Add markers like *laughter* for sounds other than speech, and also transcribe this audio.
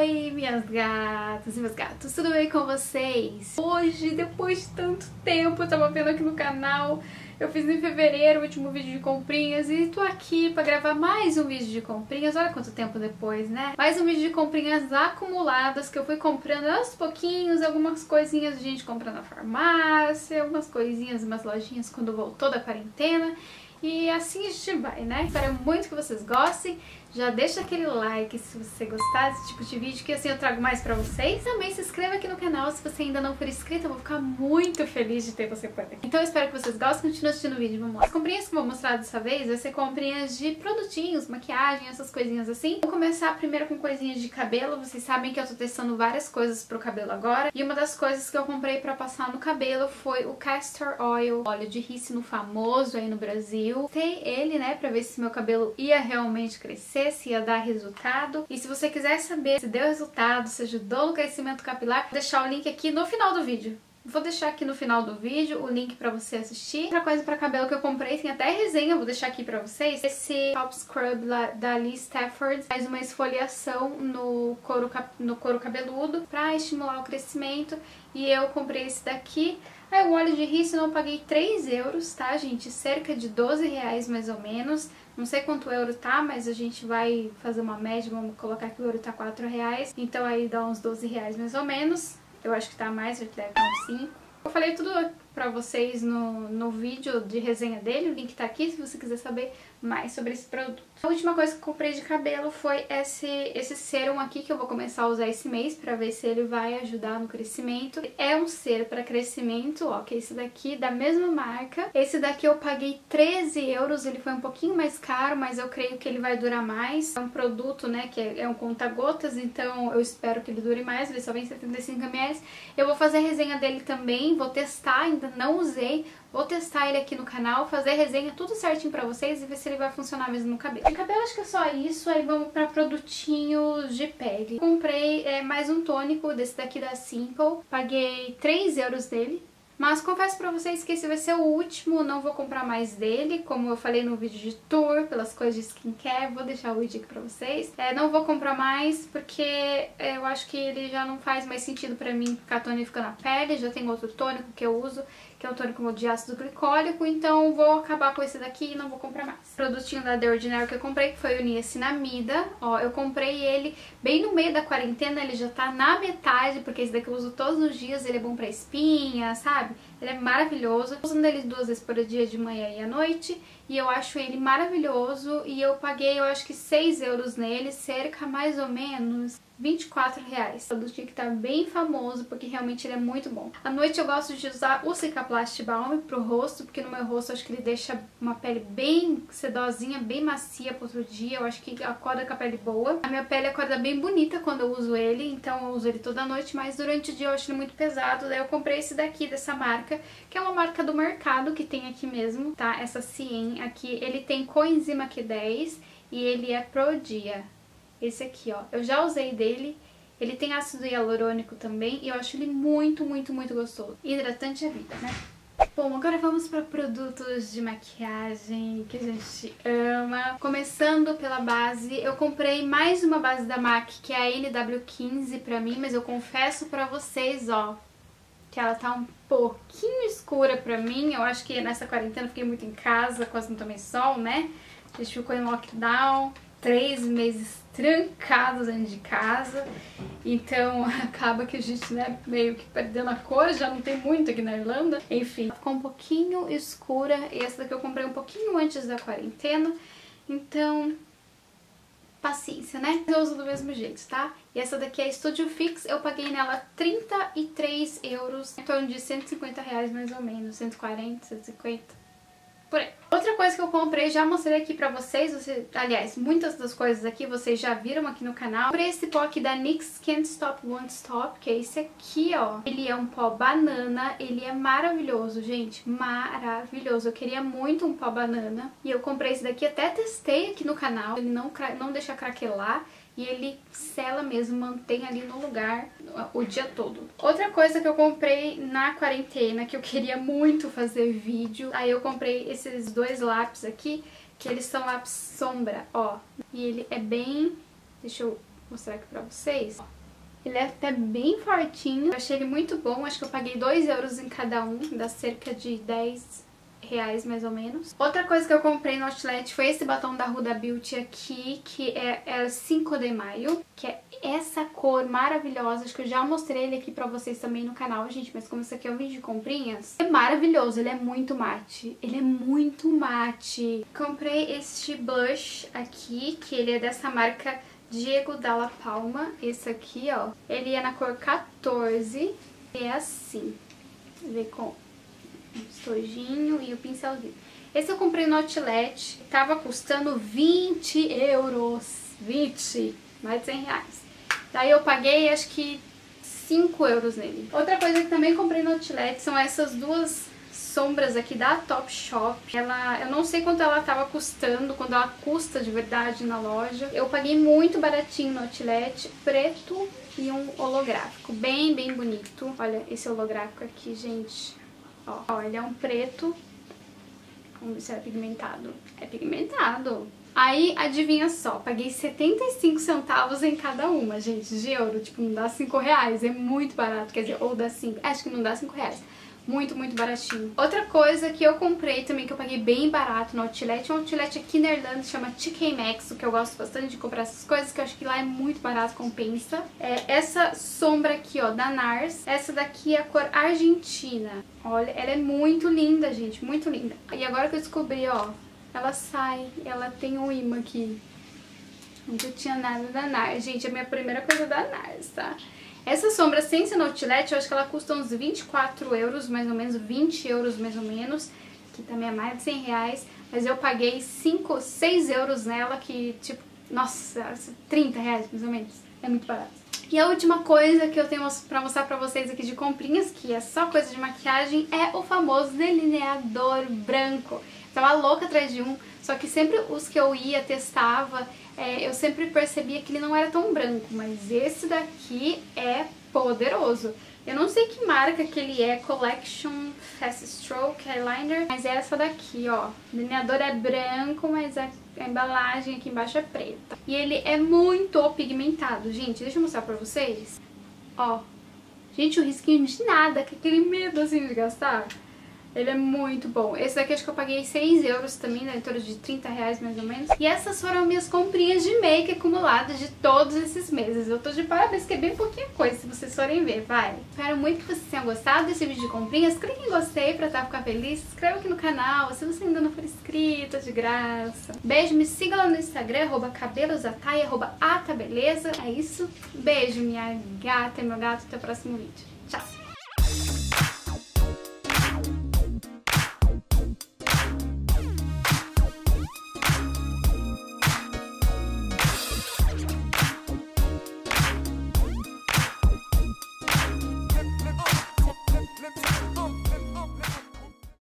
Oi, minhas gatas e meus gatos, tudo bem com vocês? Hoje, depois de tanto tempo, eu tava vendo aqui no canal, eu fiz em fevereiro o último vídeo de comprinhas e tô aqui pra gravar mais um vídeo de comprinhas, olha quanto tempo depois, né? Mais um vídeo de comprinhas acumuladas que eu fui comprando aos pouquinhos, algumas coisinhas a gente compra na farmácia, algumas coisinhas, umas lojinhas quando voltou da quarentena e assim a gente vai, né? Espero muito que vocês gostem. Já deixa aquele like se você gostar desse tipo de vídeo, que assim eu trago mais pra vocês. Também se inscreva aqui no canal se você ainda não for inscrito, eu vou ficar muito feliz de ter você por aqui. Então eu espero que vocês gostem, continue assistindo o vídeo, vamos lá. As comprinhas que eu vou mostrar dessa vez vai ser comprinhas de produtinhos, maquiagem, essas coisinhas assim. Vou começar primeiro com coisinhas de cabelo, vocês sabem que eu tô testando várias coisas pro cabelo agora. E uma das coisas que eu comprei pra passar no cabelo foi o Castor Oil, óleo de rícino famoso aí no Brasil. Testei ele, né, pra ver se meu cabelo ia realmente crescer se ia dar resultado. E se você quiser saber se deu resultado, se ajudou no crescimento capilar, vou deixar o link aqui no final do vídeo. Vou deixar aqui no final do vídeo o link pra você assistir. Outra coisa pra cabelo que eu comprei, tem até resenha, vou deixar aqui pra vocês. Esse Top Scrub da Lee Stafford faz uma esfoliação no couro, no couro cabeludo pra estimular o crescimento. E eu comprei esse daqui. Aí o óleo de rícino eu paguei 3 euros, tá, gente? Cerca de 12 reais mais ou menos. Não sei quanto euro tá, mas a gente vai fazer uma média, vamos colocar que o euro tá 4 reais. Então aí dá uns 12 reais mais ou menos. Eu acho que tá mais, deve estar uns 5. Eu falei tudo pra vocês no, no vídeo de resenha dele, o link tá aqui se você quiser saber mais sobre esse produto. A última coisa que comprei de cabelo foi esse, esse serum aqui que eu vou começar a usar esse mês pra ver se ele vai ajudar no crescimento. É um ser pra crescimento, ó, que é esse daqui, da mesma marca. Esse daqui eu paguei 13 euros, ele foi um pouquinho mais caro, mas eu creio que ele vai durar mais. É um produto, né, que é, é um conta-gotas, então eu espero que ele dure mais, ele só vem 75ml. Eu vou fazer a resenha dele também, vou testar, ainda não usei, Vou testar ele aqui no canal, fazer resenha tudo certinho pra vocês e ver se ele vai funcionar mesmo no cabelo. De cabelo acho que é só isso, aí vamos pra produtinhos de pele. Comprei é, mais um tônico desse daqui da Simple, paguei 3 euros dele. Mas confesso pra vocês que esse vai ser o último, não vou comprar mais dele, como eu falei no vídeo de tour, pelas coisas de skincare, vou deixar o vídeo aqui pra vocês. É, não vou comprar mais porque eu acho que ele já não faz mais sentido pra mim ficar tonificando a pele, já tem outro tônico que eu uso que é um tônico de ácido glicólico, então vou acabar com esse daqui e não vou comprar mais. O produtinho da The Ordinary que eu comprei, foi o Niacinamida, ó, eu comprei ele bem no meio da quarentena, ele já tá na metade, porque esse daqui eu uso todos os dias, ele é bom pra espinha, sabe? Ele é maravilhoso. Eu usando ele duas vezes por dia, de manhã e à noite, e eu acho ele maravilhoso, e eu paguei, eu acho que 6 euros nele, cerca mais ou menos 24 reais. O produto que tá bem famoso, porque realmente ele é muito bom. À noite eu gosto de usar o Cicaplast Balm pro rosto, porque no meu rosto acho que ele deixa uma pele bem sedosinha, bem macia pro outro dia. Eu acho que acorda com a pele boa. A minha pele acorda bem bonita quando eu uso ele, então eu uso ele toda noite, mas durante o dia eu acho ele muito pesado. Daí eu comprei esse daqui, dessa marca, que é uma marca do mercado que tem aqui mesmo, tá? Essa Cien aqui, ele tem coenzima Q10 e ele é pro dia. Esse aqui, ó. Eu já usei dele. Ele tem ácido hialurônico também e eu acho ele muito, muito, muito gostoso. Hidratante é vida, né? Bom, agora vamos para produtos de maquiagem que a gente ama. Começando pela base, eu comprei mais uma base da MAC, que é a NW15 pra mim, mas eu confesso pra vocês, ó, que ela tá um pouquinho escura pra mim. Eu acho que nessa quarentena eu fiquei muito em casa, quase não tomei sol, né? A gente ficou em lockdown, três meses trancados dentro de casa, então *laughs* acaba que a gente, né, meio que perdendo a cor, já não tem muito aqui na Irlanda. Enfim, ficou um pouquinho escura, essa daqui eu comprei um pouquinho antes da quarentena, então paciência, né? Eu uso do mesmo jeito, tá? E essa daqui é Studio Fix, eu paguei nela 33 euros, em torno de 150 reais mais ou menos, 140, 150 por aí. Outra coisa que eu comprei, já mostrei aqui pra vocês, você, aliás, muitas das coisas aqui vocês já viram aqui no canal. Comprei esse pó aqui da NYX Can't Stop Won't Stop, que é esse aqui, ó. Ele é um pó banana, ele é maravilhoso, gente, maravilhoso. Eu queria muito um pó banana e eu comprei esse daqui, até testei aqui no canal, ele não, não deixa craquelar e ele sela mesmo, mantém ali no lugar o dia todo. Outra coisa que eu comprei na quarentena, que eu queria muito fazer vídeo, aí eu comprei esses dois lápis aqui, que eles são lápis sombra, ó. E ele é bem... deixa eu mostrar aqui pra vocês. Ele é até bem fortinho, eu achei ele muito bom, acho que eu paguei 2 euros em cada um, dá cerca de 10 reais mais ou menos. Outra coisa que eu comprei no Outlet foi esse batom da Huda Beauty aqui, que é, é 5 de maio, que é essa cor maravilhosa, acho que eu já mostrei ele aqui pra vocês também no canal, gente, mas como isso aqui é um vídeo de comprinhas, é maravilhoso, ele é muito mate, ele é muito mate. Comprei este blush aqui, que ele é dessa marca Diego Dalla Palma, esse aqui, ó, ele é na cor 14, e é assim, vê com estojinho e o pincelzinho. Esse eu comprei no Outlet, tava custando 20 euros, 20, mais de 100 reais. Daí eu paguei acho que 5 euros nele. Outra coisa que também comprei no Outlet são essas duas sombras aqui da Topshop. Ela, eu não sei quanto ela tava custando, quando ela custa de verdade na loja. Eu paguei muito baratinho no Outlet, preto e um holográfico, bem, bem bonito. Olha esse holográfico aqui, gente. Ó, ó ele é um preto. Vamos ver se é pigmentado. É pigmentado. Aí, adivinha só, paguei 75 centavos em cada uma, gente, de euro. Tipo, não dá 5 reais, é muito barato. Quer dizer, ou dá 5, acho que não dá 5 reais. Muito, muito baratinho. Outra coisa que eu comprei também, que eu paguei bem barato no Outlet, um Outlet aqui na Irlanda, chama TK Maxx, que eu gosto bastante de comprar essas coisas, que eu acho que lá é muito barato, compensa. É essa sombra aqui, ó, da NARS. Essa daqui é a cor Argentina. Olha, ela é muito linda, gente, muito linda. E agora que eu descobri, ó, ela sai, ela tem um imã aqui. Nunca tinha nada da NARS. Gente, é a minha primeira coisa da NARS, tá? Essa sombra sem ser no Outlet, eu acho que ela custa uns 24 euros, mais ou menos, 20 euros mais ou menos, que também é mais de 100 reais, mas eu paguei 5, 6 euros nela, que tipo, nossa, 30 reais mais ou menos, é muito barato. E a última coisa que eu tenho pra mostrar pra vocês aqui de comprinhas, que é só coisa de maquiagem, é o famoso delineador branco. Tava louca atrás de um, só que sempre os que eu ia, testava, é, eu sempre percebia que ele não era tão branco, mas esse daqui é poderoso. Eu não sei que marca que ele é, Collection Fast Stroke Eyeliner, mas é essa daqui, ó. O delineador é branco, mas a, embalagem aqui embaixo é preta. E ele é muito pigmentado, gente. Deixa eu mostrar pra vocês. Ó. Gente, o risquinho de nada, que aquele medo assim de gastar. Ele é muito bom. Esse daqui acho que eu paguei 6 euros também, né? Em torno de 30 reais mais ou menos. E essas foram minhas comprinhas de make acumuladas de todos esses meses. Eu tô de parabéns, que é bem pouquinha coisa, se vocês forem ver, vai. Espero muito que vocês tenham gostado desse vídeo de comprinhas. Clique em gostei pra tá, ficar feliz. Se inscreva aqui no canal, se você ainda não for inscrito, é de graça. Beijo, me siga lá no Instagram, arroba cabelosatai, arroba atabeleza. É isso. Beijo, minha gata e meu gato. Até o próximo vídeo.